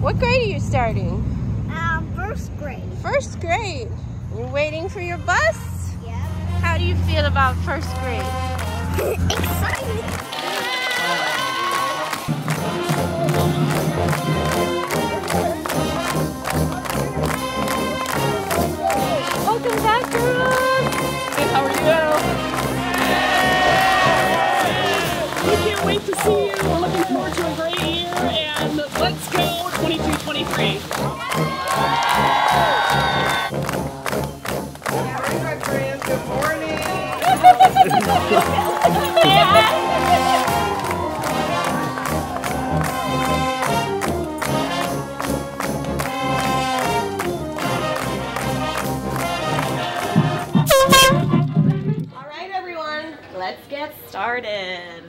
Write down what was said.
What grade are you starting? Um, first grade. First grade. You're waiting for your bus? Yeah. How do you feel about first grade? Excited. Welcome back, girls! Hey, how are you? We can't wait to see you. We're looking forward to a great year, and let's go All right, everyone, let's get started.